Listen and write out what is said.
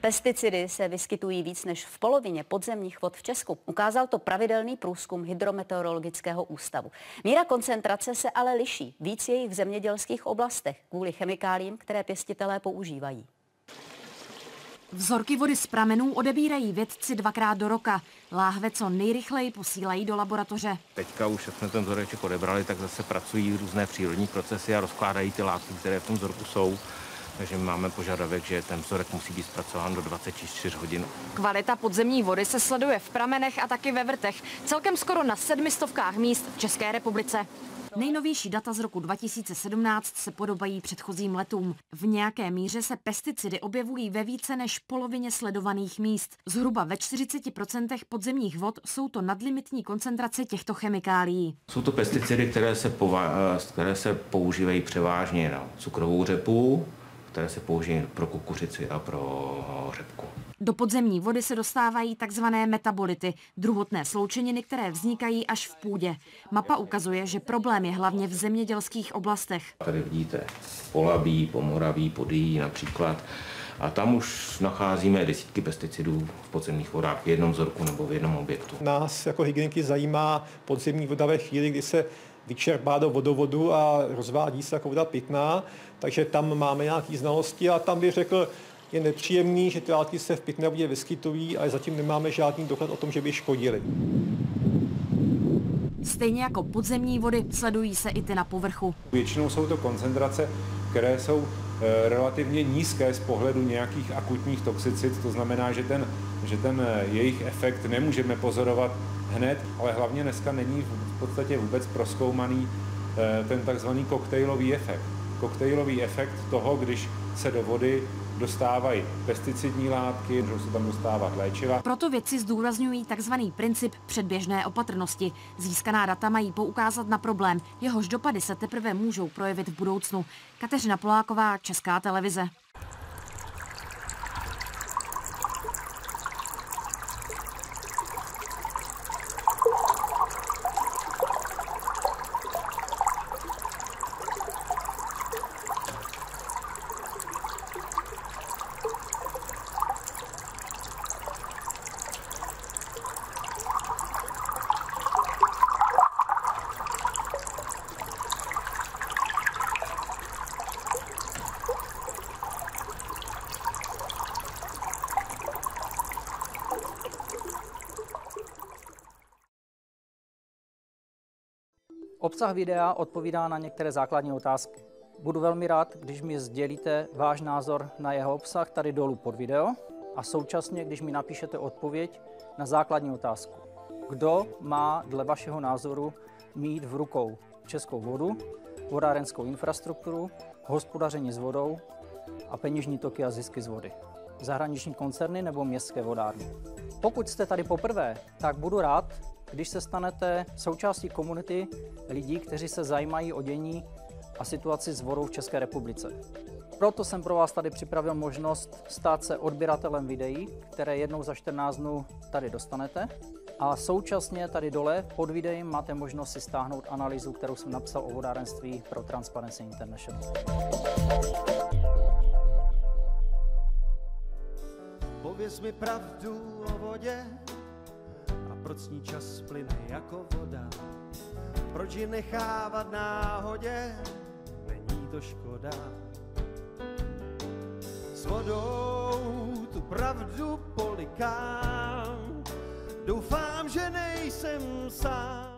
Pesticidy se vyskytují víc než v polovině podzemních vod v Česku. Ukázal to pravidelný průzkum Hydrometeorologického ústavu. Míra koncentrace se ale liší. Víc je jich v zemědělských oblastech kvůli chemikálím, které pěstitelé používají. Vzorky vody z pramenů odebírají vědci dvakrát do roka. Láhve co nejrychleji posílají do laboratoře. Teďka už, jak jsme ten vzoreček odebrali, tak zase pracují různé přírodní procesy a rozkládají ty látky, které v tom vzorku jsou. Takže máme požadavek, že ten vzorek musí být zpracován do 24 hodin. Kvalita podzemní vody se sleduje v pramenech a taky ve vrtech. Celkem skoro na sedmistovkách míst v České republice. Nejnovější data z roku 2017 se podobají předchozím letům. V nějaké míře se pesticidy objevují ve více než polovině sledovaných míst. Zhruba ve 40% podzemních vod jsou to nadlimitní koncentrace těchto chemikálií. Jsou to pesticidy, které se, pova- které se používají převážně na cukrovou řepu, které se použijí pro kukuřici a pro řepku. Do podzemní vody se dostávají takzvané metabolity, druhotné sloučeniny, které vznikají až v půdě. Mapa ukazuje, že problém je hlavně v zemědělských oblastech. Tady vidíte Polabí, Pomoraví, Podí například. A tam už nacházíme desítky pesticidů v podzemních vodách v jednom vzorku nebo v jednom objektu. Nás jako hygieniky zajímá podzemní voda ve chvíli, kdy se vyčerpá do vodovodu a rozvádí se jako voda pitná, takže tam máme nějaké znalosti a tam bych řekl, je nepříjemný, že ty látky se v pitné vodě vyskytují, ale zatím nemáme žádný doklad o tom, že by škodily. Stejně jako podzemní vody sledují se i ty na povrchu. Většinou jsou to koncentrace, které jsou eh, relativně nízké z pohledu nějakých akutních toxicit, to znamená, že ten, že ten eh, jejich efekt nemůžeme pozorovat hned, ale hlavně dneska není v podstatě vůbec proskoumaný eh, ten takzvaný koktejlový efekt. Koktejlový efekt toho, když se do vody dostávají pesticidní látky, můžou se tam dostávat léčiva. Proto vědci zdůrazňují tzv. princip předběžné opatrnosti. Získaná data mají poukázat na problém, jehož dopady se teprve můžou projevit v budoucnu. Kateřina Poláková, Česká televize. Obsah videa odpovídá na některé základní otázky. Budu velmi rád, když mi sdělíte váš názor na jeho obsah tady dolů pod video a současně, když mi napíšete odpověď na základní otázku. Kdo má dle vašeho názoru mít v rukou českou vodu, vodárenskou infrastrukturu, hospodaření s vodou a peněžní toky a zisky z vody? Zahraniční koncerny nebo městské vodárny? Pokud jste tady poprvé, tak budu rád, když se stanete součástí komunity lidí, kteří se zajímají o dění a situaci vodou v České republice. Proto jsem pro vás tady připravil možnost stát se odběratelem videí, které jednou za 14 dnů tady dostanete. A současně tady dole pod videem máte možnost si stáhnout analýzu, kterou jsem napsal o vodárenství pro Transparency International. Pověz mi pravdu o vodě, proč ní čas plyne jako voda. Proč ji nechávat náhodě, není to škoda. S vodou tu pravdu polikám, doufám, že nejsem sám.